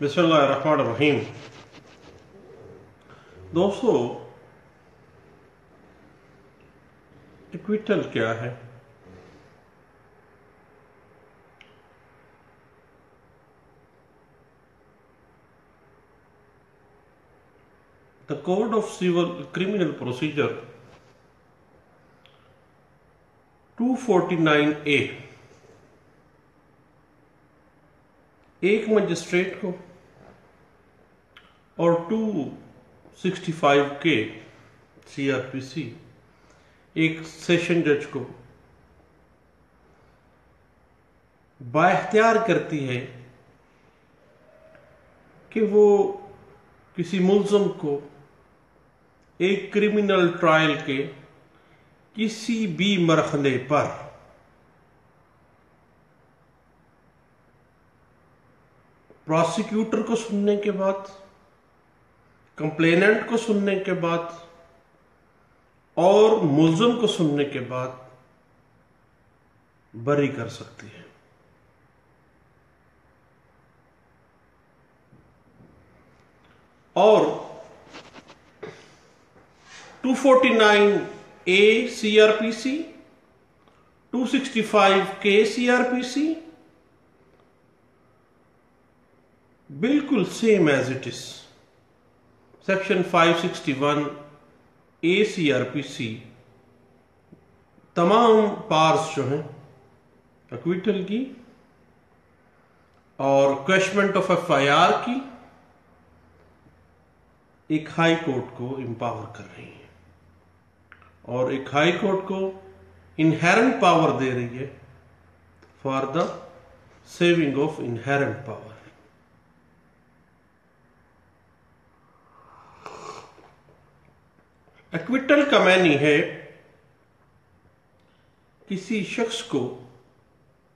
بسم اللہ الرحمن الرحیم دوستو اکویٹل کیا ہے The Code of Civil Criminal Procedure 249A ایک مجسٹریٹ کو اور ٹو سکسٹی فائیو کے سی آر پی سی ایک سیشن جج کو با اختیار کرتی ہے کہ وہ کسی ملزم کو ایک کرمنل ٹرائل کے کسی بھی مرحلے پر پروسیکیوٹر کو سننے کے بعد کمپلیننٹ کو سننے کے بعد اور ملزم کو سننے کے بعد بری کر سکتی ہے۔ اور 249 اے سی آر پی سی 265 کے سی آر پی سی بالکل same as it is section 561 A C R P C تمام پارس جو ہیں اکویٹل کی اور quashment of F I R کی، ایک ہائی کورٹ کو امپاور کر رہی ہے اور ایک ہائی کورٹ کو انہیرنٹ پاور دے رہی ہے for the saving of inherent power acquittal کا معنی ہے۔ کسی شخص کو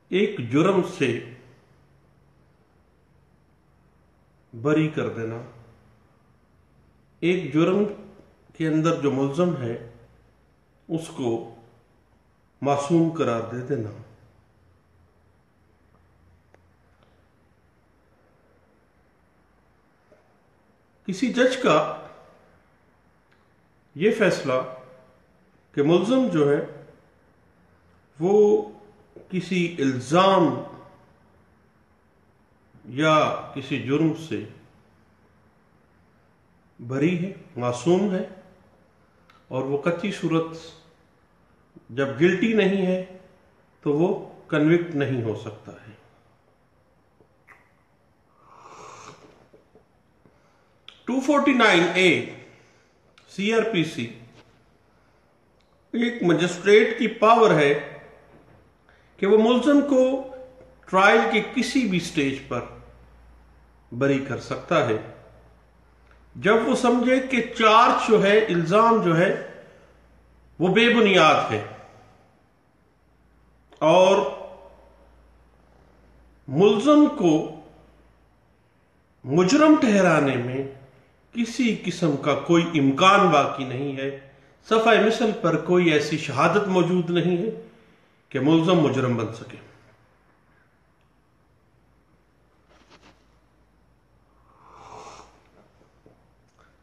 ایک جرم سے بری کر دینا۔ ایک جرم کے اندر جو ملزم ہے، اس کو معصوم قرار دے دینا۔ کسی جج کا یہ فیصلہ کہ ملزم جو ہے وہ کسی الزام یا کسی جرم سے بری ہے، معصوم ہے، اور وہ کچی صورت جب گلٹی نہیں ہے تو وہ کنوکٹ نہیں ہو سکتا ہے۔ Two forty nine A C R P C ایک مجسٹریٹ کی پاور ہے کہ وہ ملزم کو ٹرائل کے کسی بھی سٹیج پر بری کر سکتا ہے۔ جب وہ سمجھے کہ چارج جو ہے، الزام جو ہے، وہ بے بنیاد ہے اور ملزم کو مجرم ٹھہرانے میں کسی قسم کا کوئی امکان باقی نہیں ہے۔ صفحہ مثل پر کوئی ایسی شہادت موجود نہیں ہے کہ ملزم مجرم بن سکے۔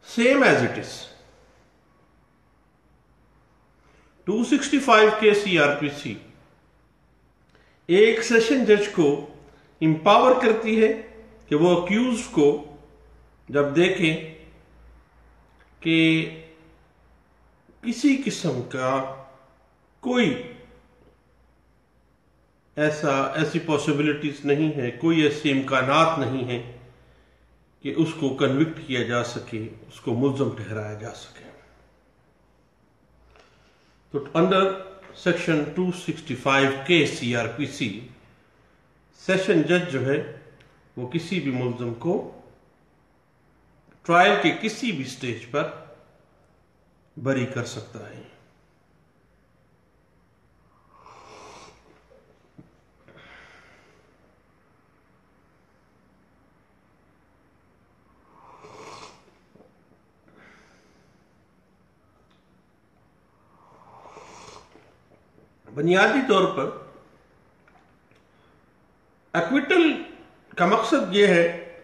Same as it is two sixty five کے سی آر پی سی ایک سیشن جج کو امپاور کرتی ہے کہ وہ اکیوز کو جب دیکھیں کہ کسی قسم کا کوئی ایسا ایسی پاسبلٹیز نہیں ہے کوئی ایسے امکانات نہیں ہیں کہ اس کو کنوکٹ کیا جا سکے، اس کو ملزم ٹھہرایا جا سکے۔ تو انڈر سیکشن 265 کے سی آر پی سی سیشن جج جو ہے وہ کسی بھی ملزم کو ٹرائل کے کسی بھی سٹیج پر بری کر سکتا ہے۔ بنیادی طور پر ایکویٹل کا مقصد یہ ہے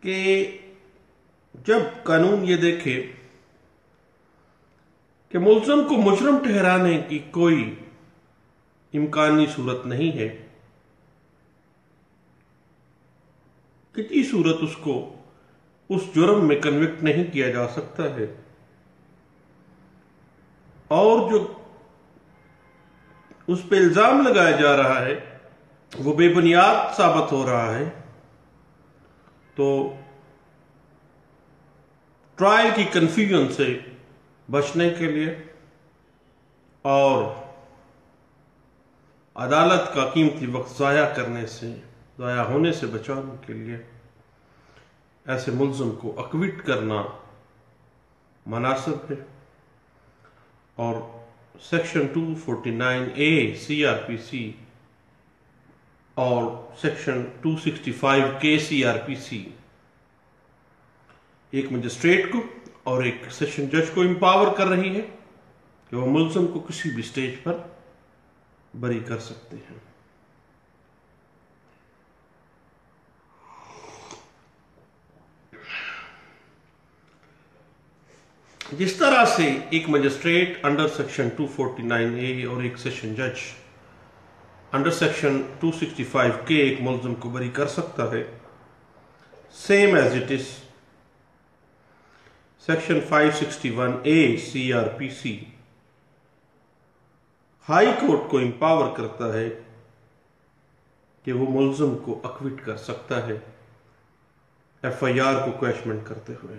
کہ جب قانون یہ دیکھے کہ ملزم کو مجرم ٹھہرانے کی کوئی امکانی صورت نہیں ہے کسی صورت اس کو اس جرم میں کنوکٹ نہیں کیا جا سکتا ہے؟ اور جو اس پہ الزام لگایا جا رہا ہے، وہ بے بنیاد ثابت ہو رہا ہے، تو ٹرائل کی کنفیوژن سے بچنے کے لیے اور عدالت کا قیمتی وقت ضائع کرنے سے، ضائع ہونے سے بچانے کے لیے ایسے ملزم کو اکوٹ کرنا مناسب ہے۔ اور section two forty nine A C R P C اور سیکشن ٹو سکسٹی فائیو کے سی آر پی سی ایک مجسٹریٹ کو اور ایک سیشن جج کو امپاور کر رہی ہے کہ وہ ملزم کو کسی بھی سٹیج پر بری کر سکتے ہیں۔ جس طرح سے ایک مجسٹریٹ انڈر سیکشن 249 اے اور ایک سیشن جج انڈر سیکشن 265 کے ایک ملزم کو بری کر سکتا ہے same as it is section 561 A C R P C high court کو امپاور کرتا ہے کہ وہ ملزم کو اکوٹ کر سکتا ہے ایف آئی آر کو کویشمنٹ کرتے ہوئے۔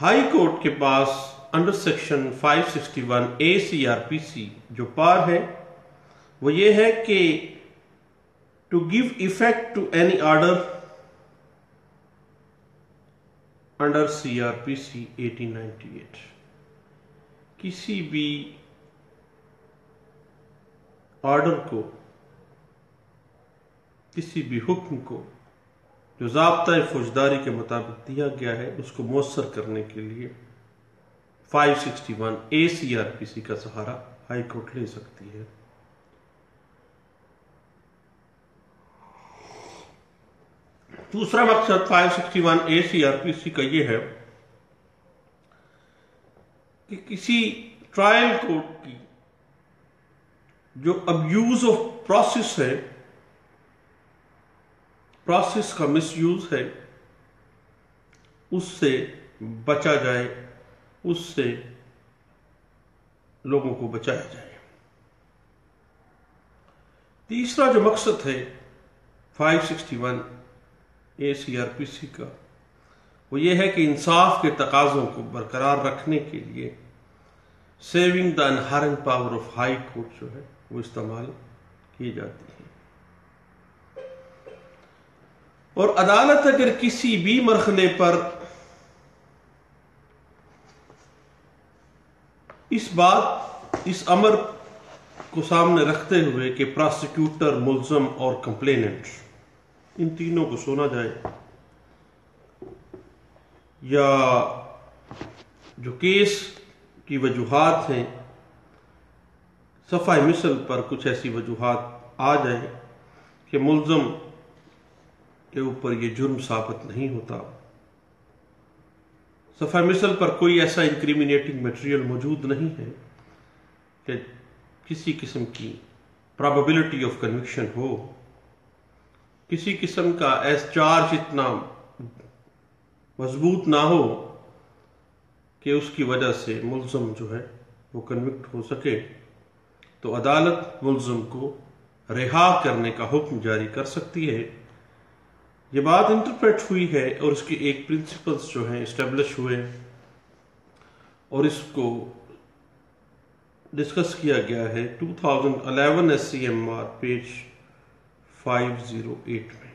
ہائی کورٹ کے پاس under section 561 A C R P C جو پار ہے وہ یہ ہے کہ to give effect to any order under C R P C eighteen ninety eight کسی بھی آرڈر کو، کسی بھی حکم کو جو ضابطۂ فوجداری کے مطابق دیا گیا ہے، اس کو مؤثر کرنے کے لیے 561 A C R P C کا سہارا ہائی کورٹ لے سکتی ہے۔ دوسرا مقصد 561 A C R P C کا یہ ہے کہ کسی ٹرائل کورٹ کی جو ابیوز آف پروسیس ہے پروسیس کا مس یوز ہے، اس سے بچا جائے، اس سے لوگوں کو بچایا جائے۔ تیسرا جو مقصد ہے 561 A C R P C کا۔ وہ یہ ہے کہ انصاف کے تقاضوں کو برقرار رکھنے کے لیے saving the inherent power of high court جو ہے وہ استعمال کی جاتی ہے۔ اور عدالت اگر کسی بھی مرحلے پر اس بات، اس امر کو سامنے رکھتے ہوئے کہ پراسیکیوٹر ملزم اور کمپلیننٹ ان تینوں کو سونا جائے۔ یا جو کیس کی وجوہات ہیں، صفحہ مثل پر کچھ ایسی وجوہات آ جائیں کہ ملزم کے اوپر یہ جرم ثابت نہیں ہوتا۔ صفحہ مثل پر کوئی ایسا انکریمنیٹنگ میٹریل موجود نہیں ہے کہ کسی قسم کی پراببلٹی آف کنوکشن ہو۔ کسی قسم کا ایس چارج اتنا مضبوط نہ ہو کہ اس کی وجہ سے ملزم جو ہے وہ کنوکٹ ہو سکے، تو عدالت ملزم کو رہا کرنے کا حکم جاری کر سکتی ہے۔ یہ بات انٹرپریٹ ہوئی ہے اور اس کی ایک پرنسپلز جو ہیں اسٹیبلش ہوئے۔ اور اس کو ڈسکس کیا گیا ہے۔ 2011 S C M R page 508 میں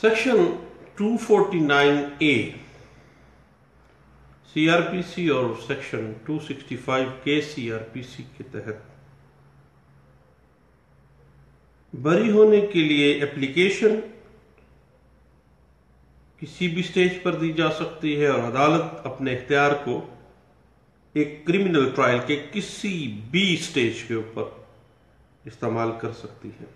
section 249 A C R P C اور سیکشن 265 کے سی آر پی سی کے تحت بری ہونے کے لیے اپلیکیشن کسی بھی سٹیج پر دی جا سکتی ہے اور عدالت اپنے اختیار کو ایک کرمنل ٹرائل کے کسی بھی سٹیج کے اوپر استعمال کر سکتی ہے۔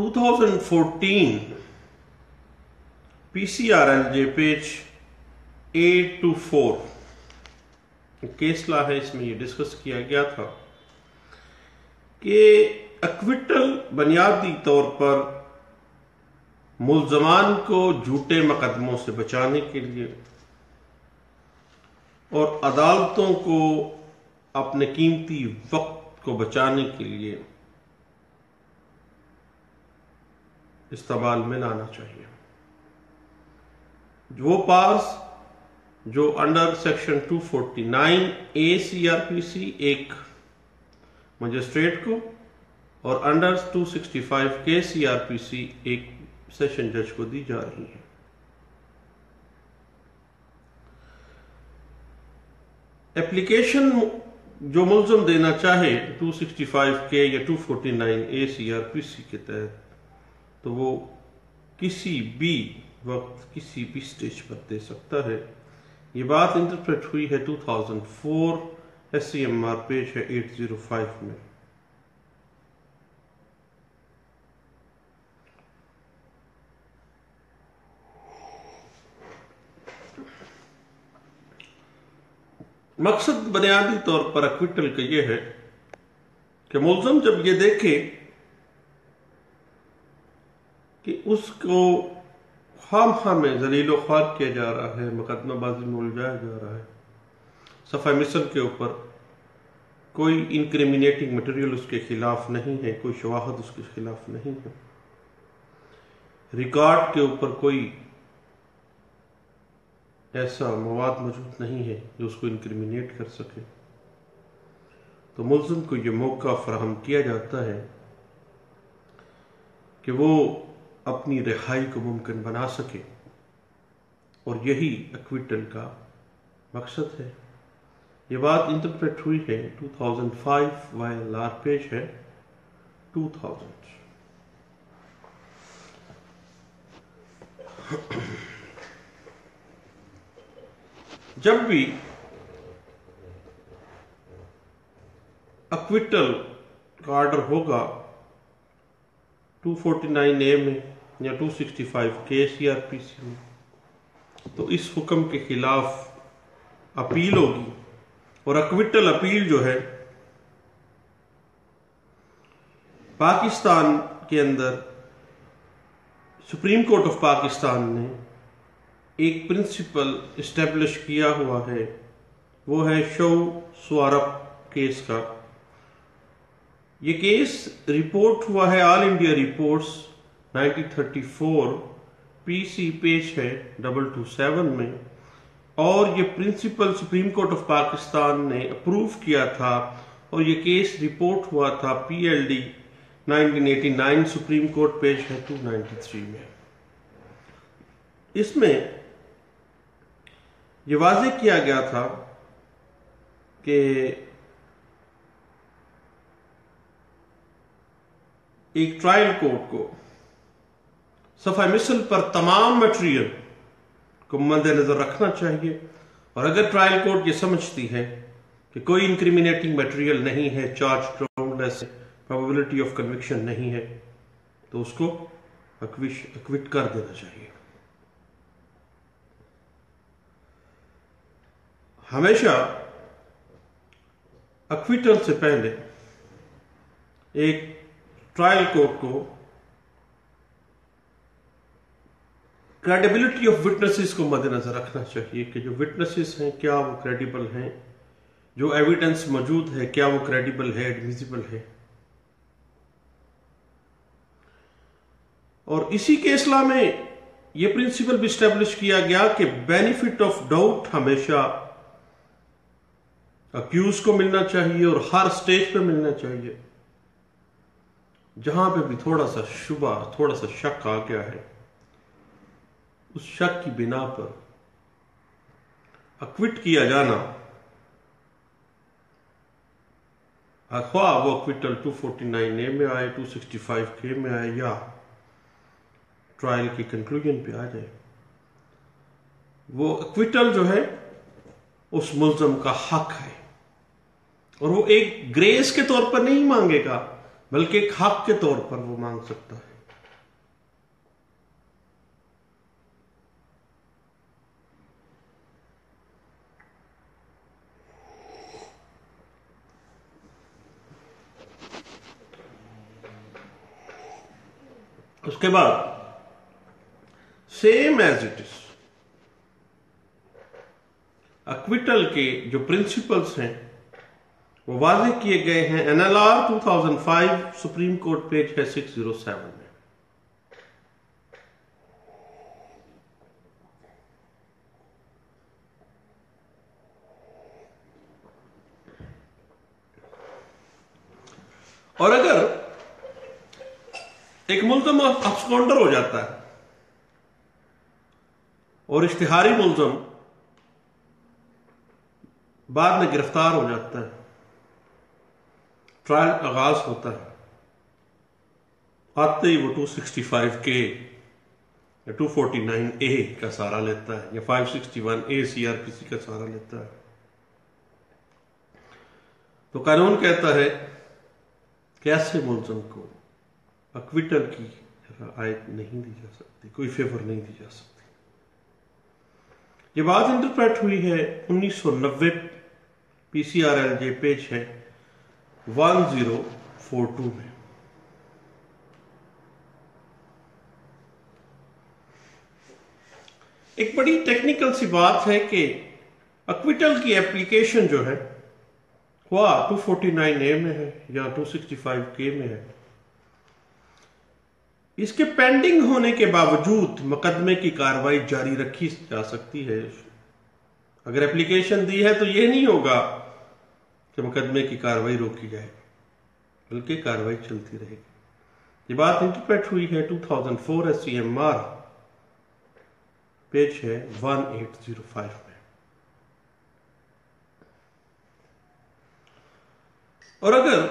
Two thousand fourteen P C R L J page eight two four case law ہے اس میں یہ ڈسکس کیا گیا تھا کہ اکوٹل بنیادی طور پر ملزمان کو جھوٹے مقدموں سے بچانے کے لیے اور عدالتوں کو اپنے قیمتی وقت کو بچانے کے لیے استعمال میں لانا چاہیے۔ وہ پاس جو under section 249 A C R P C ایک مجسٹریٹ کو اور انڈر 265 کے سی آر پی سی ایک سیشن جج کو دی جا رہی ہے۔ اپلیکیشن جو ملزم دینا چاہے 265 کے یا 249 A C R P C کے تحت تو وہ کسی بھی وقت کسی بھی سٹیج پر دے سکتا ہے۔ یہ بات انٹرپریٹ ہوئی ہے 2004 ایس سی ایم آر پیش ہے 805 میں۔ مقصد بنیادی طور پر اکوٹل کا یہ ہے کہ ملزم جب یہ دیکھے کہ اس کو خام خام میں ذلیل و خوار کیا جا رہا ہے، مقدمہ بازی میں الجھایا جا رہا ہے۔ صفحہ مصر کے اوپر کوئی انکریمنیٹنگ مٹیریل اس کے خلاف نہیں ہے، کوئی شواہد اس کے خلاف نہیں ہے۔ ریکارڈ کے اوپر کوئی ایسا مواد موجود نہیں ہے جو اس کو انکریمنیٹ کر سکے۔ تو ملزم کو یہ موقع فراہم کیا جاتا ہے کہ وہ اپنی رہائی کو ممکن بنا سکے۔ اور یہی اکویٹل کا مقصد ہے۔ یہ بات انٹرپریٹ ہوئی ہے 2005 وائی لار پیش ہے 2000 جب بھی اکویٹل کا آرڈر ہوگا 249 اے میں یا 265 کے سی آر پی سی میں۔ تو اس حکم کے خلاف اپیل ہوگی اور اکوٹل اپیل جو ہے، پاکستان کے اندر سپریم کورٹ آف پاکستان نے ایک پرنسپل اسٹیبلش کیا ہوا ہے، وہ ہے شو سوارپ کیس کا۔ یہ کیس رپورٹ ہوا ہے، all India reports, nineteen thirty four P C page ہے ڈبل ٹو سیون میں۔ اور یہ principle Supreme Court of Pakistan نے اپروو کیا تھا اور یہ کیس رپورٹ ہوا تھا P L D nineteen eighty nine, Supreme Court page ہے ٹو نائنٹی تھری میں۔ اس میں یہ واضح کیا گیا تھا کہ ایک ٹرائل کورٹ کو۔ صفحہ مثل پر تمام میٹریل کو مد نظر رکھنا چاہیے۔ اور اگر ٹرائل کورٹ یہ سمجھتی ہے کہ کوئی انکریمنیٹنگ میٹریل نہیں ہے چارج پروبیبلٹی آف کنوکشن نہیں ہے، تو اس کو اکوٹ کر دینا چاہیے۔ ہمیشہ اکویٹل سے پہلے ایک ٹرائل کورٹ کو کریڈیبلٹی آف وٹنسز کو مد نظر رکھنا چاہیے کہ جو وٹنسز ہیں کیا وہ کریڈیبل ہیں جو ایویڈنس موجود ہے کیا وہ کریڈیبل ہے ایڈمیزیبل ہے اور اسی کے میں یہ پرنسپل بھی اسٹیبلش کیا گیا کہ بینیفٹ آف ڈاؤٹ ہمیشہ اکیوز کو ملنا چاہیے اور ہر سٹیج پہ ملنا چاہیے جہاں پہ بھی تھوڑا سا شبہ، تھوڑا سا شک آ گیا ہے، اس شک کی بنا پر اکوٹ کیا جانا۔ خواہ وہ اکویٹل 249 اے میں آئے 265 کے میں آئے، یا ٹرائل کی کنکلوژن پہ آ جائے۔ وہ اکویٹل جو ہے، اس ملزم کا حق ہے۔ اور وہ ایک گریس کے طور پر نہیں مانگے گا۔ بلکہ ایک حق کے طور پر وہ مانگ سکتا ہے۔ اس کے بعد same as it is acquittal کے جو پرنسپلس ہیں وہ واضح کیے گئے ہیں N L R two thousand five Supreme Court page ہے سکس زیرو سیون میں۔ اور اگر ایک ملزم ابسکونڈر ہو جاتا ہے اور اشتہاری ملزم بعد میں گرفتار ہو جاتا ہے ٹرائل آغاز ہوتا ہے آتے ہی وہ ٹو سکسٹی فائیو کے یا ٹو فورٹی نائن اے کا سہارا لیتا ہے یا five sixty one A C R P C کا سہارا لیتا ہے تو قانون کہتا ہے کہ ایسے ملزم کو اکویٹل کی رعایت نہیں دی جا سکتی، کوئی فیور نہیں دی جا سکتی۔ یہ بات انٹرپریٹ ہوئی ہے انیس سو نوے P C R L J page ہے۔ ون زیرو فور ٹو میں۔ ایک بڑی ٹیکنیکل سی بات ہے کہ اکویٹل کی اپلیکیشن جو ہے، وہ ٹو فورٹی نائن اے میں ہے یا ٹو سکسٹی فائیو کے میں ہے۔ اس کے پینڈنگ ہونے کے باوجود مقدمے کی کاروائی جاری رکھی جا سکتی ہے۔ اگر اپلیکیشن دی ہے تو یہ نہیں ہوگا۔ کہ مقدمے کی کاروائی روکی جائے بلکہ کاروائی چلتی رہے گی۔ یہ بات انٹرپریٹ ہوئی ہے۔ 2004 S C M R page ہے 1805 میں۔ اور اگر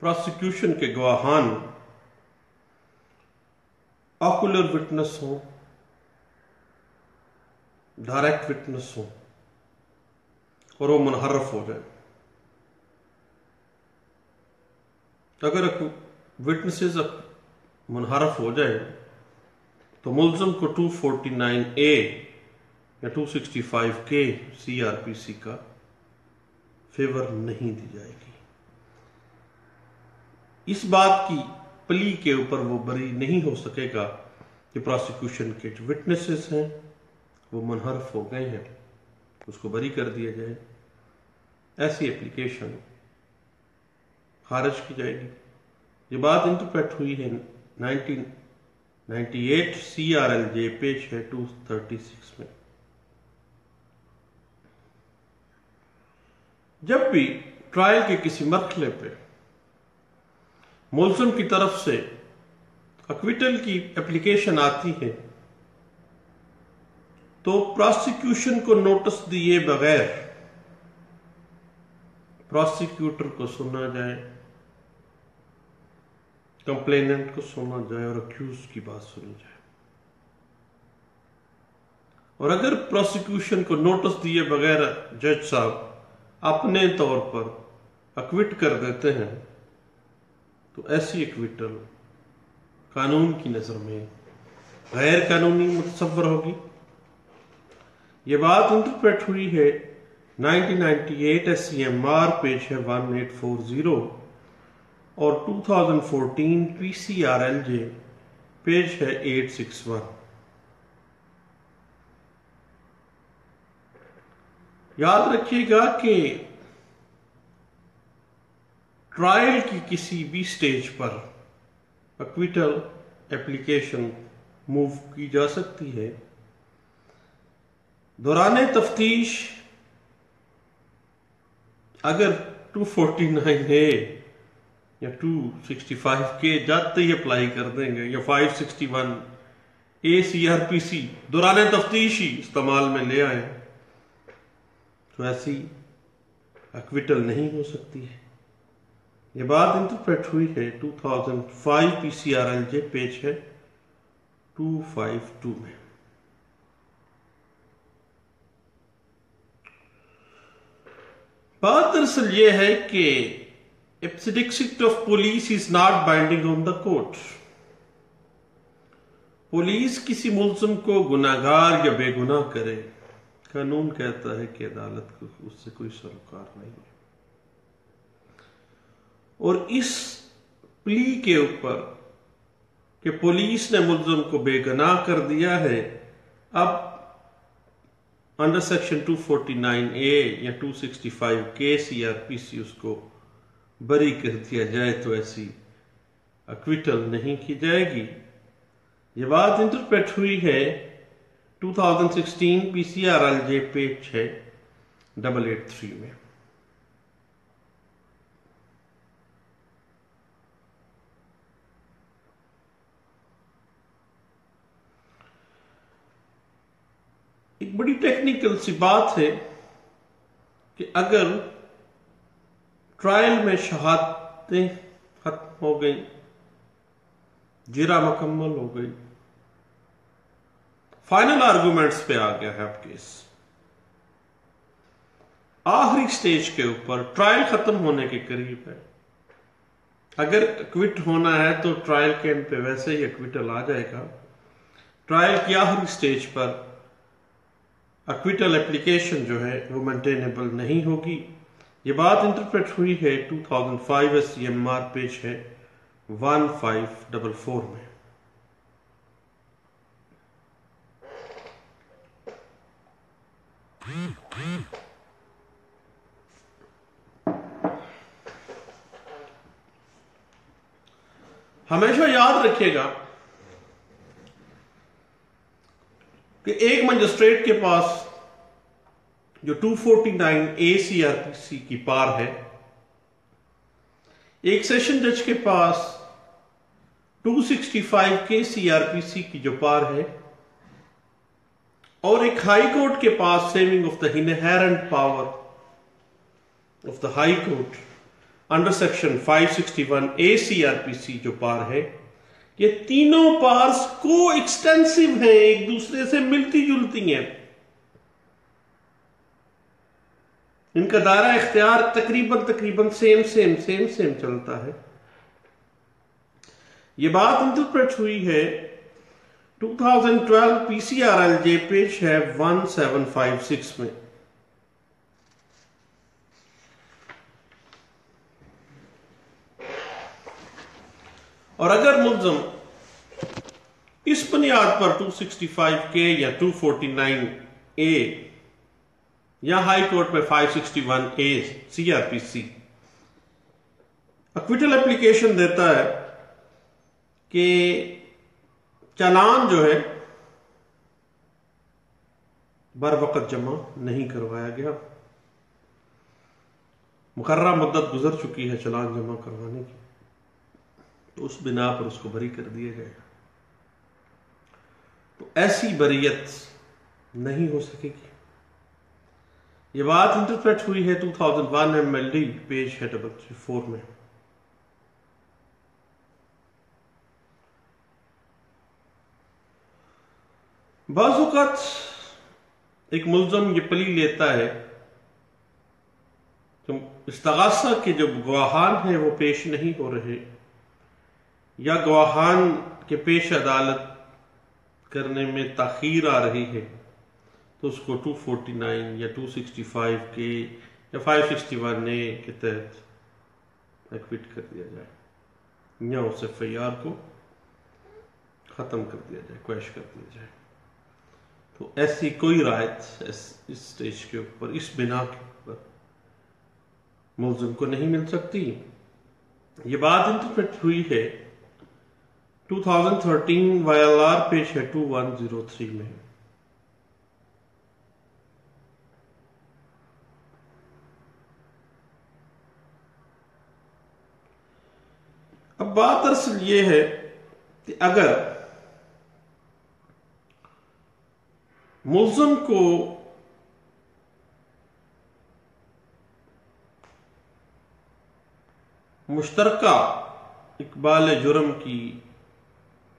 پروسیکیوشن کے گواہان آکولر وٹنس ہوں، ڈائریکٹ وٹنس ہوں اور وہ منحرف ہو جائے۔ اگر وٹنسز منحرف ہو جائے، تو ملزم کو ٹو فورٹی نائن اے یا ٹو سکسٹی فائیو کے سی آر پی سی کا فیور نہیں دی جائے گی۔ اس بات کی پلی کے اوپر وہ بری نہیں ہو سکے گا کہ پروسیکیوشن کے جو وٹنسز ہیں وہ منحرف ہو گئے ہیں، اس کو بری کر دیا جائے۔ ایسی اپلیکیشن خارج کی جائے گی۔ یہ بات انٹرپریٹ ہوئی ہے۔ Nineteen ninety eight C R L J page ہے ٹو تھرٹی سکس میں۔ جب بھی ٹرائل کے کسی مرحلے پہ ملزم کی طرف سے اکویٹل کی اپلیکیشن آتی ہے تو پروسیکیوشن کو نوٹس دیے بغیر پروسیکیوٹر کو سنا جائے کمپلیننٹ کو سنا جائے اور اکیوز کی بات سنی جائے اور اگر پروسیکیوشن کو نوٹس دیے بغیر جج صاحب اپنے طور پر اکوٹ کر دیتے ہیں تو ایسی اکویٹل قانون کی نظر میں غیر قانونی متصور ہوگی۔ یہ بات انٹرپریٹ ہوئی ہے 1998 S C M R page ہے 1840 اور 2014 P C R L J page ہے 861 یاد رکھیے گا کہ ٹرائل کی کسی بھی سٹیج پر اکویٹل اپلیکیشن موو کی جا سکتی ہے۔ دوران تفتیش اگر 249 ہے یا ٹو سکسٹی فائیو کے، جاتے ہی اپلائی کر دیں گے، یا five sixty one A C, R P C, دوران تفتیش ہی استعمال میں لے آئے تو ایسی اکویٹل نہیں ہو سکتی ہے۔ یہ بات انٹرپریٹ ہوئی ہے two thousand five P C R L J page ہے ٹو فائیو ٹو میں۔ بات دراصل یہ ہے کہ ipse dixit of police is not binding on the court police کسی ملزم کو گناہگار یا بے گناہ کرے، قانون کہتا ہے کہ عدالت کو اس سے کوئی سروکار نہیں ہے۔ اور اس پلی کے اوپر کہ پولیس نے ملزم کو بے گناہ کر دیا ہے، اب انڈر سیکشن 249 اے یا 265 کے سی آر پی سی اس کو بری کر دیا جائے تو ایسی اکویٹل نہیں کی جائے گی یہ بات انٹرپریٹ ہوئی ہے 2016 P C R L J page ہے ڈبل ایٹ تھری میں ایک بڑی ٹیکنیکل سی بات ہے کہ اگر ٹرائل میں شہادتیں ختم ہو گئی جرا مکمل ہو گئی فائنل آرگومنٹس پہ آ گیا ہے اب کیس آخری سٹیج کے اوپر ٹرائل ختم ہونے کے قریب ہے۔ اگر اکوٹ ہونا ہے تو ٹرائل کین پہ ویسے ہی اکویٹل آ جائے گا۔ ٹرائل کی آخری سٹیج پر اکویٹل اپلیکیشن جو ہے وہ مینٹینیبل نہیں ہوگی۔ یہ بات انٹرپریٹ ہوئی ہے 2005 S C M R page ہے 1544 میں۔ ہمیشہ یاد رکھے گا کہ ایک مجسٹریٹ کے پاس جو 249 اے سی آر پی سی کی پار ہے، ایک سیشن جج کے پاس 265 کے سی آر پی سی کی جو پار ہے اور ایک ہائی کورٹ کے پاس saving of the inherent power of the high court under section 561 A C R P C جو پار ہے یہ تینوں پارس کو ایکسٹینسو ہیں، ایک دوسرے سے ملتی جلتی ہیں۔ ان کا دائرہ اختیار تقریباً تقریباً سیم سیم سیم سیم چلتا ہے۔ یہ بات انٹرپریٹ ہوئی ہے۔ 2012 P C R L J page ہے 1756 میں۔ اور اگر ملزم اس بنیاد پر 265 کے یا 249 اے یا ہائی کورٹ میں 561 A C R P C acquittal application دیتا ہے کہ چلان جو ہے بر وقت جمع نہیں کروایا گیا۔ مقررہ مدت گزر چکی ہے چلان جمع کروانے کی۔ تو اس بنا پر اس کو بری کر دیا جائے گا تو ایسی بریت نہیں ہو سکے گی۔ یہ بات انٹرپریٹ ہوئی ہے 2001 ایم ایل ڈی پیج ہے ڈبل تھری فور میں۔ بعض اوقات ایک ملزم یہ پلی لیتا ہے استغاثہ کے جو گواہان ہیں وہ پیش نہیں ہو رہے۔ یا گواہان کے پیش عدالت کرنے میں تاخیر آ رہی ہے، تو اس کو 249 یا 265 کے یا 561 اے کے تحت ایکویٹ کر دیا جائے یا اس ایف آئی آر کو ختم کر دیا جائے کویش کر دیا جائے۔ تو ایسی کوئی رائت اس سٹیج کے اوپر، اس بنا کے اوپر ملزم کو نہیں مل سکتی۔ یہ بات انٹرپریٹ ہوئی ہے 2013 وائی ایل آر پیش ہے 2103 میں۔ اب بات اصل یہ ہے کہ اگر ملزم کو مشترکہ اقبال جرم کی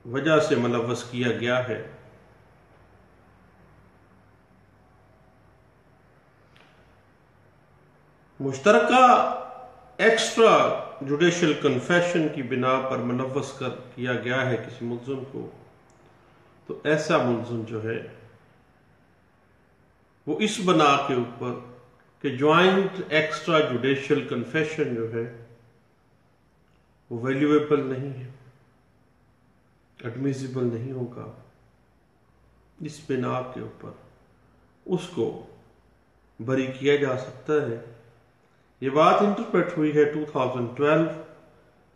وجہ سے ملوث کیا گیا ہے۔ مشترکہ ایکسٹرا جوڈیشل کنفیشن کی بنا پر ملوث کر کیا گیا ہے کسی ملزم کو، تو ایسا ملزم جو ہے، وہ اس بنا کے اوپر کہ جوائنٹ ایکسٹرا جوڈیشل کنفیشن جو ہے، وہ ویلیویبل نہیں ہے۔ ایڈمیزیبل نہیں ہوگا۔ اس بنا کے اوپر اس کو بری کیا جا سکتا ہے۔ یہ بات انٹرپریٹ ہوئی ہے 2012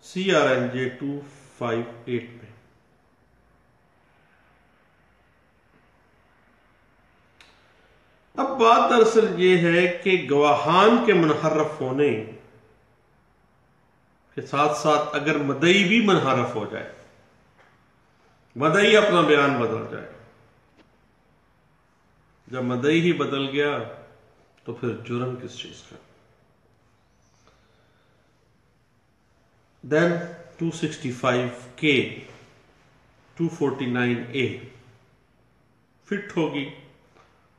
C R N J two five eight میں۔ اب بات دراصل یہ ہے کہ گواہان کے منحرف ہونے کے ساتھ ساتھ اگر مدئی بھی منحرف ہو جائے مدئی اپنا بیان بدل جائے۔ جب مدئی ہی بدل گیا تو پھر جرم کس چیز کا؟ دین ٹو سکسٹی فائیو کے two forty nine A fit ہوگی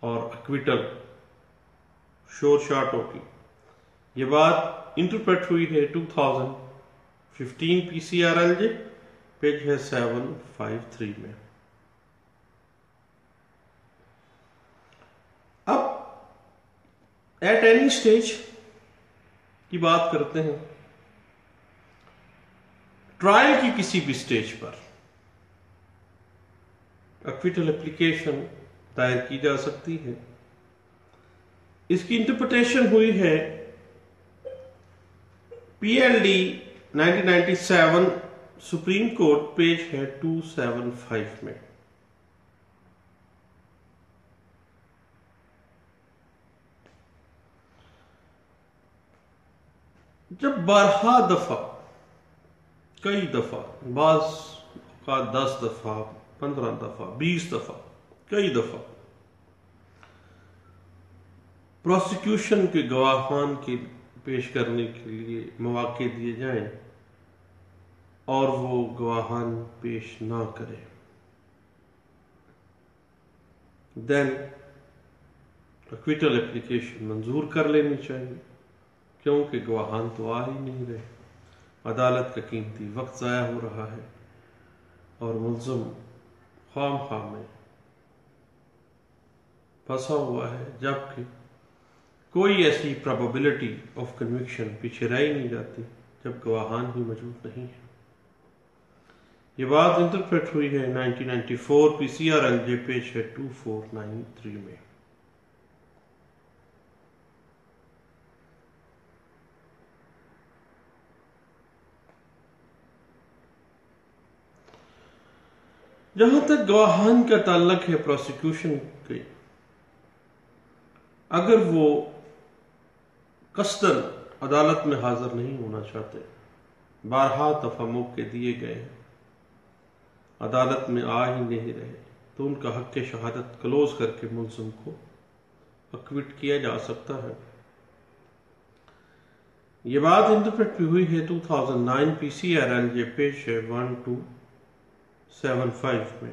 اور اکویٹل شور شارٹ ہوگی۔ یہ بات انٹرپریٹ ہوئی ہے two thousand fifteen P C R L G page ہے سیون فائیو تھری میں۔ اب ایٹ اینی اسٹیج کی بات کرتے ہیں۔ ٹرائل کی کسی بھی اسٹیج پر اکویٹل اپلیکیشن دائر کی جا سکتی ہے۔ اس کی انٹرپریٹیشن ہوئی ہے P L D nineteen ninety seven Supreme Court page ہے ٹو سیون فائیو میں۔ جب بارہا دفعہ، کئی دفعہ، بعض کا دس دفعہ، پندرہ دفعہ، بیس دفعہ، کئی دفعہ۔ پروسیکیوشن کے گواہان کے پیش کرنے کے لیے مواقع دیے جائیں۔ اور وہ گواہان پیش نہ کرے۔ دین اکویٹل اپلیکیشن منظور کر لینی چاہیے، کیونکہ گواہان تو آ ہی نہیں رہے۔ عدالت کا قیمتی وقت ضائع ہو رہا ہے اور ملزم خام خواہ میں پھنسا ہوا ہے، جبکہ کوئی ایسی پراببلٹی آف کنوکشن پیچھے رہ نہیں جاتی، جب گواہان ہی موجود نہیں ہے۔ یہ بات انٹرپریٹ ہوئی ہے nineteen ninety four P C R L J page ہے ٹو فور نائن تھری میں۔ جہاں تک گواہان کا تعلق ہے پروسیکیوشن کے، اگر وہ قصدن عدالت میں حاضر نہیں ہونا چاہتے، بارہا دفعہ موقع دیے گئے ہیں۔ عدالت میں آ ہی نہیں رہے تو ان کا حق شہادت کلوز کر کے ملزم کو اکوٹ کیا جا سکتا ہے۔ یہ بات انٹرپریٹ بھی ہوئی ہے 2009 پی سی آر ایل یہ پیش ہے 1275 میں۔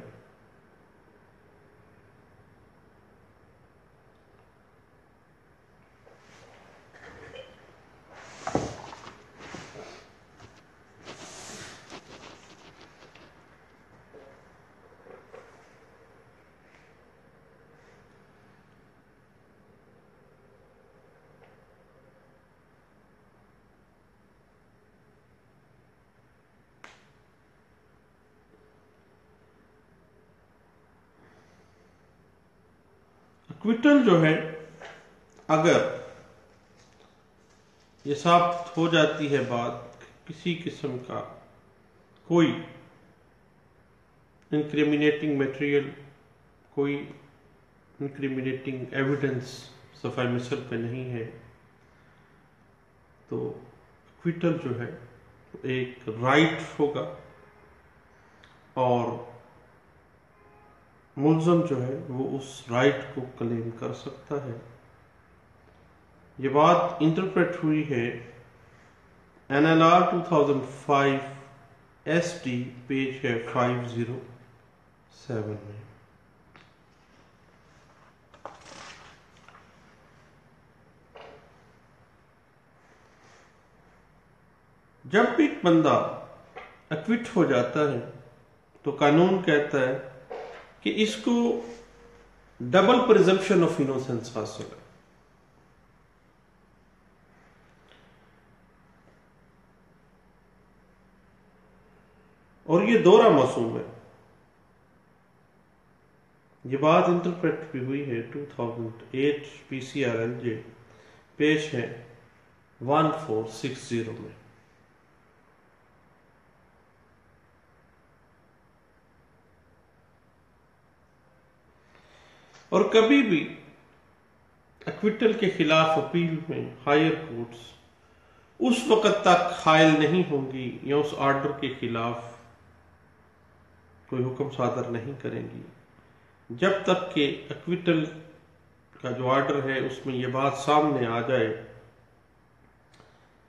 جو ہے، اگر یہ ثابت ہو جاتی ہے بات کسی قسم کا کوئی انکریمنیٹنگ میٹریل کوئی انکریمنیٹنگ ایویڈنس صفائی مثل پہ نہیں ہے، تو کوئٹل جو ہے ایک رائٹ ہوگا اور ملزم جو ہے وہ اس رائٹ کو کلیم کر سکتا ہے۔ یہ بات انٹرپریٹ ہوئی ہے N L R two thousand five S T page ہے فائیو زیرو سیون میں۔ جب بھی ایک بندہ اکوٹ ہو جاتا ہے تو قانون کہتا ہے کہ اس کو ڈبل پرزمپشن آف انوسینس حاصل ہے۔ اور یہ دورہ معصوم ہے۔ یہ بات انٹرپریٹ بھی ہوئی ہے۔ 2008 پی C R L J page ہے۔ 1460 میں۔ اور کبھی بھی اکویٹل کے خلاف اپیل میں ہائر کورٹس اس وقت تک حائل نہیں ہوں گی یا اس آرڈر کے خلاف کوئی حکم صادر نہیں کریں گی۔ جب تک کہ اکویٹل کا جو آرڈر ہے اس میں یہ بات سامنے آ جائے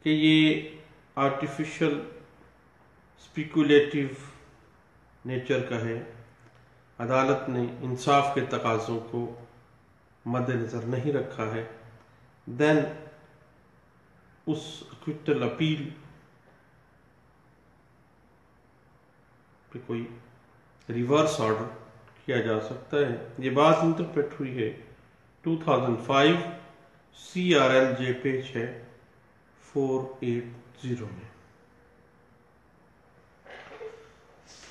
کہ یہ آرٹیفیشل اسپیکولیٹو نیچر کا ہے۔ عدالت نے انصاف کے تقاضوں کو مد نظر نہیں رکھا ہے۔ دین اس اکویٹل اپیل پہ کوئی ریورس آرڈر کیا جا سکتا ہے۔ یہ بات انٹرپریٹ ہوئی ہے۔ 2005 C R L J page ہے 480 میں۔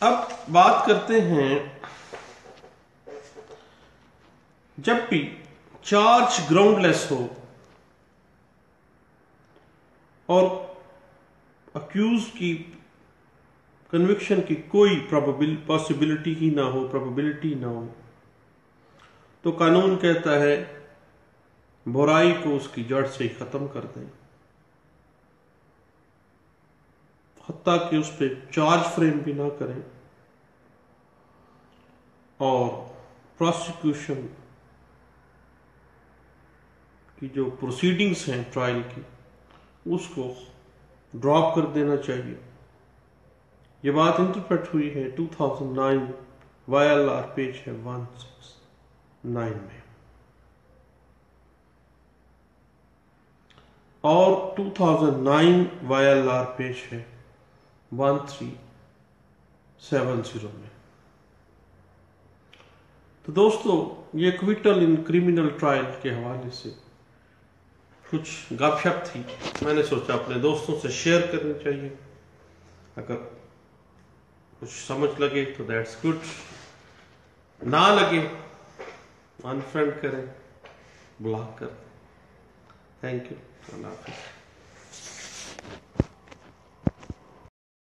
اب بات کرتے ہیں جب بھی چارج گراؤنڈ لیس ہو اور اکیوز کی کنوکشن کی کوئی پاسبلٹی ہی نہ ہو پرابیبلٹی نہ ہو، تو قانون کہتا ہے، برائی کو اس کی جڑ سے ہی ختم کر دیں۔ حتیٰ کہ اس پہ چارج فریم بھی نہ کریں۔ اور پروسیکیوشن کی جو پروسیڈنگز ہیں ٹرائل کی، اس کو ڈراپ کر دینا چاہیے۔ یہ بات انٹرپریٹ ہوئی ہے 2009 وائی ایل آر پیج ہے 169 میں۔ اور 2009 وائی ایل آر پیج ہے 1370 میں۔ تو دوستو، یہ کویٹل ان کریمنل ٹرائل کے حوالے سے کچھ گپ شپ تھی۔ میں نے سوچا اپنے دوستوں سے شیئر کرنی چاہیے۔ اگر کچھ سمجھ لگے تو دیٹس گڈ نہ لگے انفرینڈ کریں بلاک کریں۔ تھینک یو اللہ حافظ۔